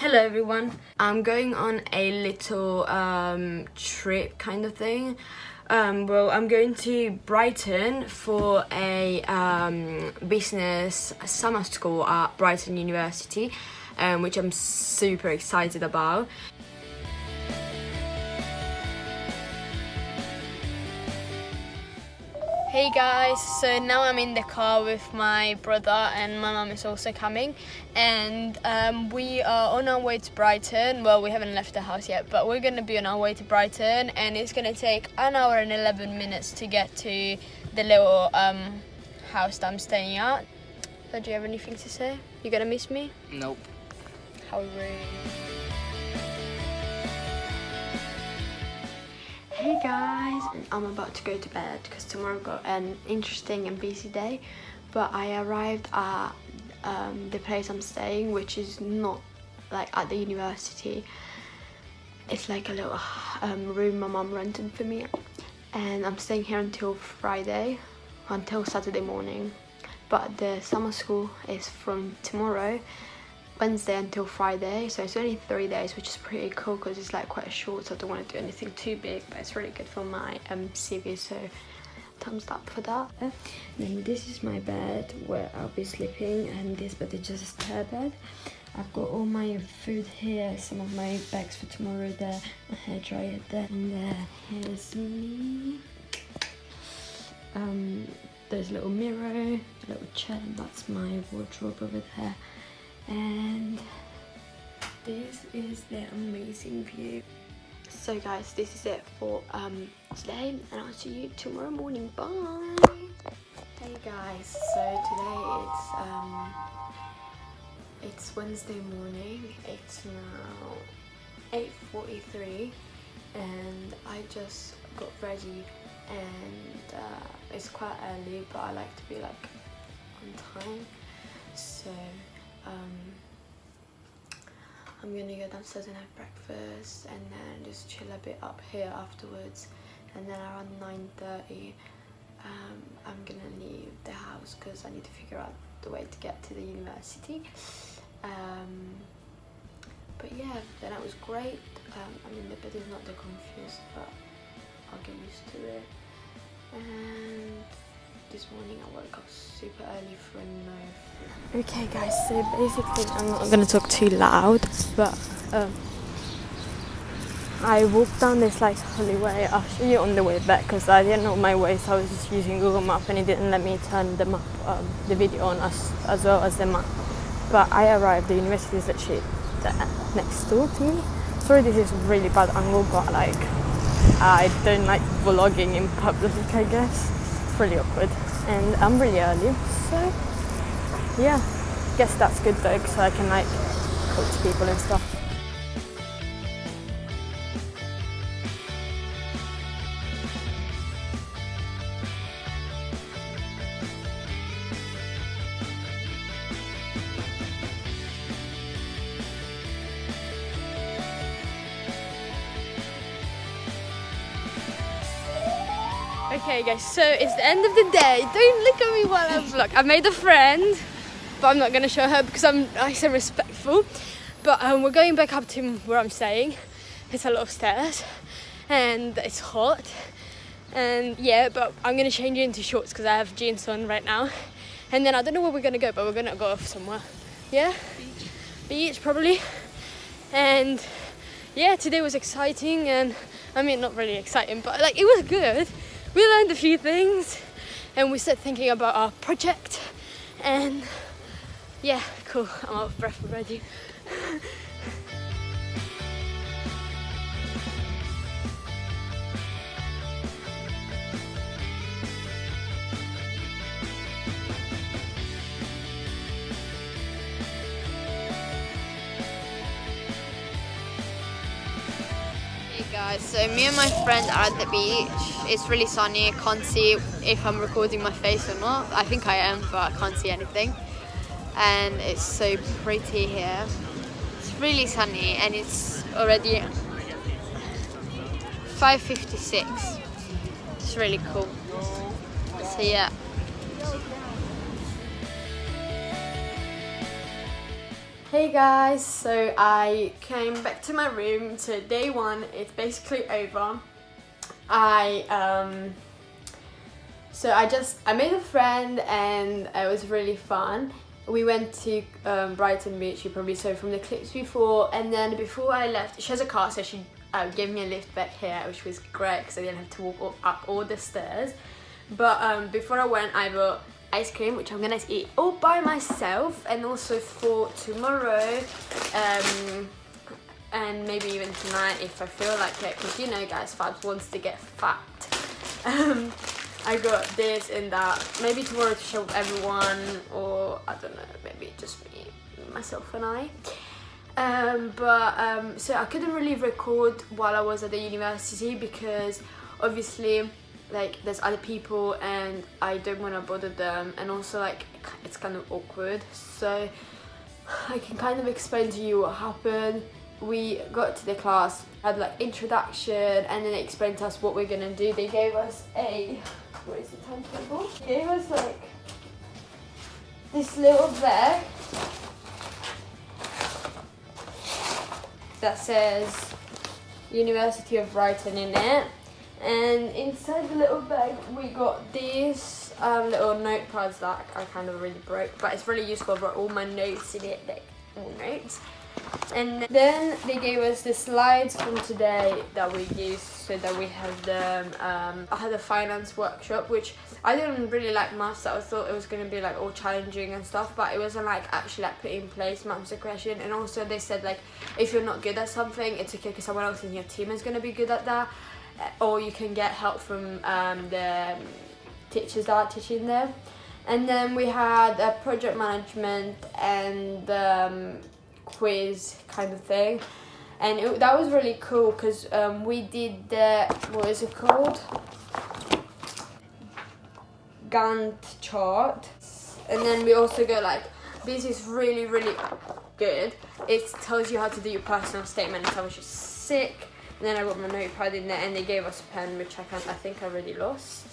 Hello everyone. I'm going on a little um, trip kind of thing. Um, well, I'm going to Brighton for a um, business summer school at Brighton University, um, which I'm super excited about. Hey guys, so now I'm in the car with my brother and my mum is also coming and um, we are on our way to Brighton. Well, we haven't left the house yet, but we're going to be on our way to Brighton and it's going to take an hour and 11 minutes to get to the little um, house that I'm staying at. So do you have anything to say? You gonna miss me? Nope. How rude. Hey guys, I'm about to go to bed because tomorrow got an interesting and busy day. But I arrived at um, the place I'm staying, which is not like at the university. It's like a little um, room my mum rented for me, and I'm staying here until Friday, until Saturday morning. But the summer school is from tomorrow Wednesday until Friday so it's only three days which is pretty cool because it's like quite short so I don't want to do anything too big but it's really good for my um, CV so thumbs up for that. Then this is my bed where I'll be sleeping and this bed is just a spare bed. I've got all my food here, some of my bags for tomorrow there, my hair dryer there and there. Here's me. Um, there's a little mirror, a little chair, and that's my wardrobe over there and this is the amazing view. So guys this is it for um today and i'll see you tomorrow morning. Bye! Hey guys so today it's um it's wednesday morning. It's now 8:43, and i just got ready and uh, it's quite early but i like to be like on time. So um, I'm gonna go downstairs and have breakfast and then just chill a bit up here afterwards. And then around 9.30 um, I'm gonna leave the house because I need to figure out the way to get to the university. Um, but yeah the night was great. Um, I mean the bed is not the confused but I'll get used to it. And this morning I woke up super early for no. Okay guys, so basically I'm not gonna talk too loud, but um, I walked down this like alleyway. I'll show you on the way back because I didn't know my way, so I was just using Google Map and it didn't let me turn the map, um, the video on as as well as the map. But I arrived. The university is actually there, next door to me. Sorry, this is really bad angle, but like I don't like vlogging in public. I guess really awkward. And I'm really early so yeah. Guess that's good though so I can like talk to people and stuff Okay guys, so it's the end of the day. Don't look at me while I vlog. I made a friend, but I'm not gonna show her because I'm nice and respectful. But um, we're going back up to where I'm staying. It's a lot of stairs and it's hot. And yeah, but I'm gonna change into shorts because I have jeans on right now. And then I don't know where we're gonna go, but we're gonna go off somewhere. Yeah? Beach. Beach, probably. And yeah, today was exciting and I mean, not really exciting, but like it was good we learned a few things and we started thinking about our project and yeah, cool, I'm out of breath already. guys, so me and my friend are at the beach. It's really sunny, I can't see if I'm recording my face or not. I think I am, but I can't see anything. And it's so pretty here. It's really sunny and it's already 5.56. It's really cool. So yeah. Hey guys, so I came back to my room, so day one is basically over. I, um, so I just, I made a friend and it was really fun. We went to um, Brighton Beach, you probably saw from the clips before, and then before I left, she has a car, so she uh, gave me a lift back here, which was great because I didn't have to walk up all the stairs. But um, before I went, I bought ice cream which I'm gonna eat all by myself and also for tomorrow um, and maybe even tonight if I feel like it because you know guys Fabs wants to get fat. Um, I got this and that. Maybe tomorrow to show everyone or I don't know maybe just me myself and I. Um, but um, so I couldn't really record while I was at the university because obviously like there's other people and I don't want to bother them. And also like it's kind of awkward. So I can kind of explain to you what happened we got to the class had like introduction and then they explained to us what we're gonna do. They gave us a what is the timetable? They gave us like this little bag that says University of Brighton in it. And inside the little bag we got these um, little notepads that I kind of really broke but it's really useful. For all my notes in it like all notes and then they gave us the slides from today that we used so that we had them um, I had a finance workshop which I didn't really like maths I thought it was going to be like all challenging and stuff but it wasn't like actually like put in place maths a question and also they said like if you're not good at something it's okay because someone else in your team is going to be good at that or you can get help from um, the teachers that are teaching there. And then we had a project management and um, quiz kind of thing. And it, that was really cool because um, we did the, what is it called? Gantt chart. And then we also go like, this is really, really good. It tells you how to do your personal statement if I was just sick and then I got my notepad in there and they gave us a pen which I can't I think I already lost.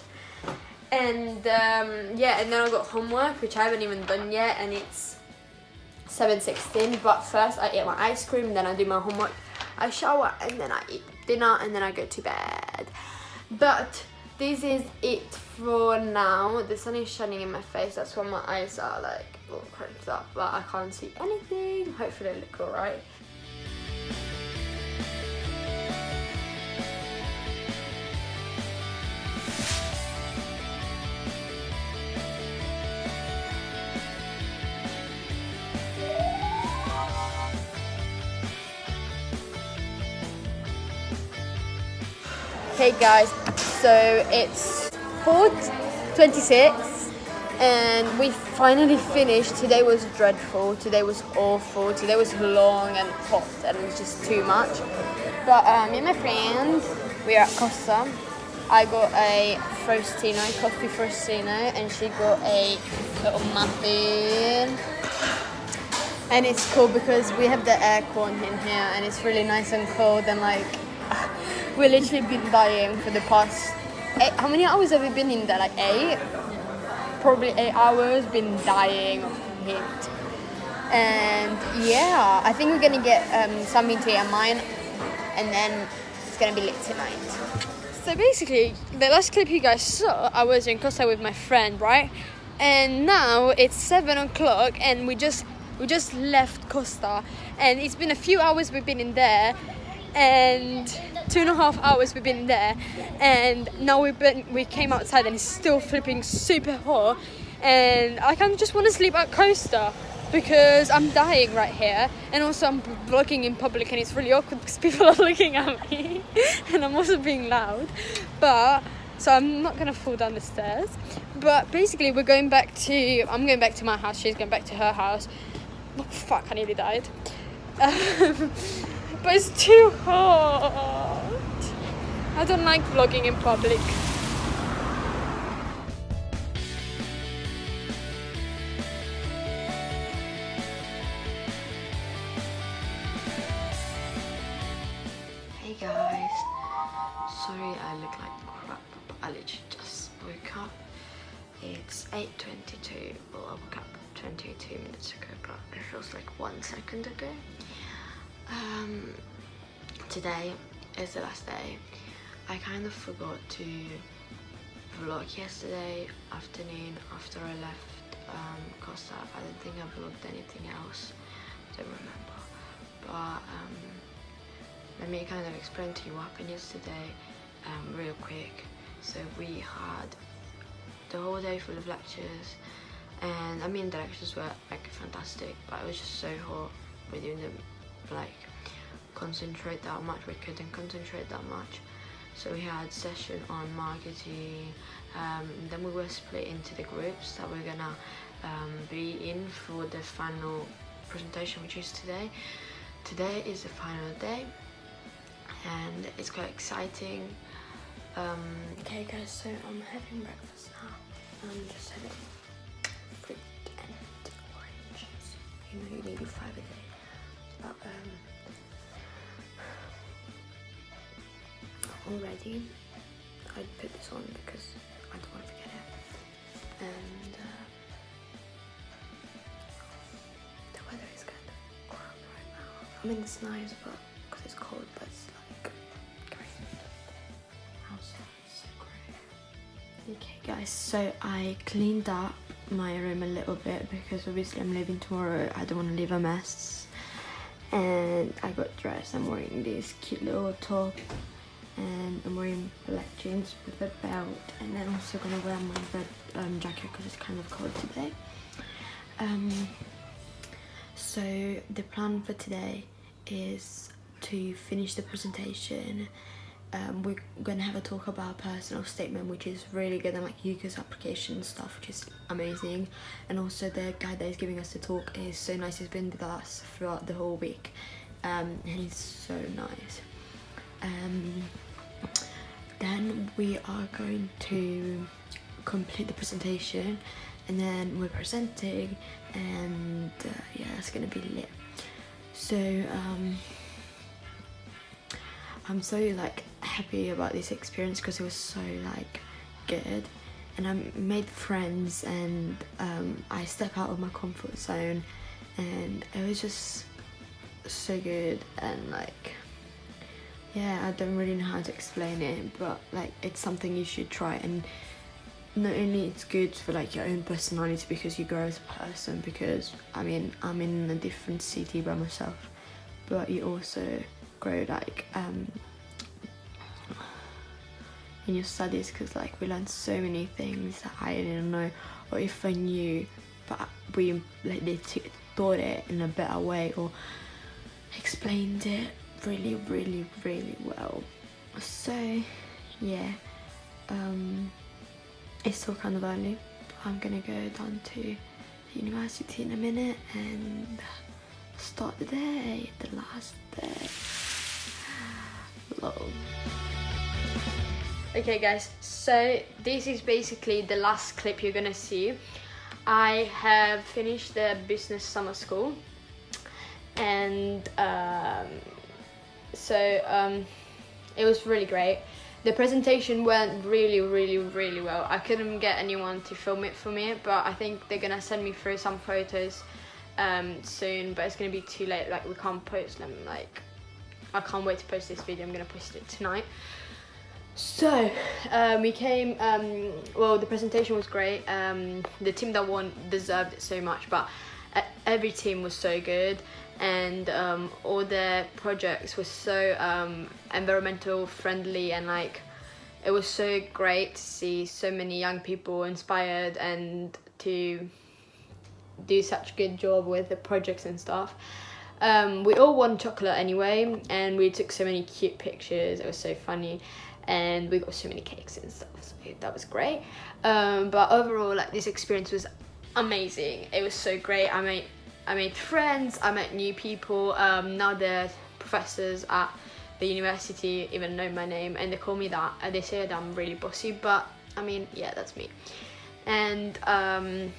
And um, yeah, and then I got homework which I haven't even done yet and it's 7.16 but first I eat my ice cream then I do my homework, I shower and then I eat dinner and then I go to bed. But this is it for now. The sun is shining in my face, that's why my eyes are like all crunched up but I can't see anything. Hopefully they look alright. Hey guys, so it's 4.26 and we finally finished. Today was dreadful, today was awful, today was long and hot and it was just too much. But um, me and my friend, we are at Costa. I got a frostino, coffee frostino, and she got a little muffin. And it's cool because we have the aircon in here and it's really nice and cold and like we literally been dying for the past eight, how many hours have we been in there? Like eight? Probably eight hours, been dying of heat. And yeah, I think we're gonna get um, something to eat at mine and then it's gonna be lit tonight. So basically, the last clip you guys saw, I was in Costa with my friend, right? And now it's seven o'clock and we just we just left Costa and it's been a few hours we've been in there and two and a half hours we've been there. And now we've been we came outside and it's still flipping super hot. And I kind of just want to sleep at Costa because I'm dying right here. And also I'm vlogging in public and it's really awkward because people are looking at me and I'm also being loud. But so I'm not gonna fall down the stairs. But basically we're going back to I'm going back to my house she's going back to her house. Oh, fuck I nearly died um, but it's too hot. I don't like vlogging in public. Hey guys, sorry I look like crap, but I literally just woke up. it's 8.22, well I woke up 22 minutes ago but it feels like one second ago. Um, today is the last day. I kind of forgot to vlog yesterday afternoon after I left um, Costa. I don't think I vlogged anything else, I don't remember. But um, let me kind of explain to you what happened yesterday um, real quick. So we had the whole day full of lectures and I mean the lectures were like fantastic but it was just so hot we didn't like concentrate that much we couldn't concentrate that much. So we had session on marketing um, then we were split into the groups that we're gonna um, be in for the final presentation which is today. Today is the final day and it's quite exciting. Um, okay guys so I'm having breakfast now. I'm just having fruit and oranges. You know you need five a day but um already. I'd put this on because I don't want to forget it. And uh, the weather is kind of crap right now. I mean it's nice but because it's cold but it's like outside so okay guys so I cleaned up my room a little bit because obviously I'm leaving tomorrow. I don't want to leave a mess. And I got dressed. I'm wearing this cute little top and I'm wearing black jeans with a belt and then also gonna wear my red um, jacket because it's kind of cold today. Um, so the plan for today is to finish the presentation. Um, we're gonna have a talk about personal statement which is really good and like UCAS application stuff which is amazing. And also the guy that is giving us the talk is so nice. He's been with us throughout the whole week. Um, and he's so nice. Um, then we are going to complete the presentation and then we're presenting and uh, yeah it's gonna be lit so um, I'm so like happy about this experience because it was so like good. And I made friends and um, I stepped out of my comfort zone and it was just so good and like yeah I don't really know how to explain it but like it's something you should try and not only it's good for like your own personality because you grow as a person because I mean I'm in a different city by myself but you also grow like um in your studies because like we learned so many things that I didn't know or if I knew but we like they taught it in a better way or explained it really really really well. So yeah um it's still kind of early but I'm gonna go down to university in a minute and start the day the last day. Lol. Okay guys so this is basically the last clip you're gonna see. I have finished the business summer school and um, so um, it was really great. The presentation went really, really, really well. I couldn't get anyone to film it for me, but I think they're gonna send me through some photos um, soon, but it's gonna be too late, like we can't post them, like, I can't wait to post this video, I'm gonna post it tonight. So, um, we came, um, well, the presentation was great, um, the team that won deserved it so much, but every team was so good and um, all their projects were so um, environmental friendly and like it was so great to see so many young people inspired and to do such a good job with the projects and stuff. Um, we all won chocolate anyway and we took so many cute pictures, it was so funny and we got so many cakes and stuff so that was great. Um, but overall like this experience was amazing, it was so great, I made I made friends, I met new people. Um, now the professors at the university even know my name and they call me that. And they say that I'm really bossy but I mean yeah that's me. And um,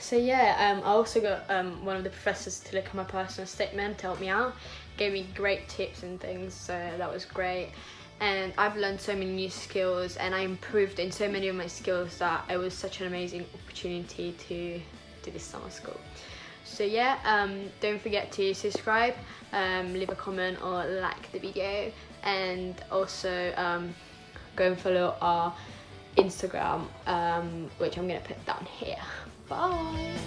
so yeah um, I also got um, one of the professors to look at my personal statement to help me out gave me great tips and things so that was great and I've learned so many new skills and I improved in so many of my skills that it was such an amazing opportunity to do this summer school. So yeah, um, don't forget to subscribe, um, leave a comment or like the video and also um, go and follow our Instagram, um, which I'm gonna put down here. Bye!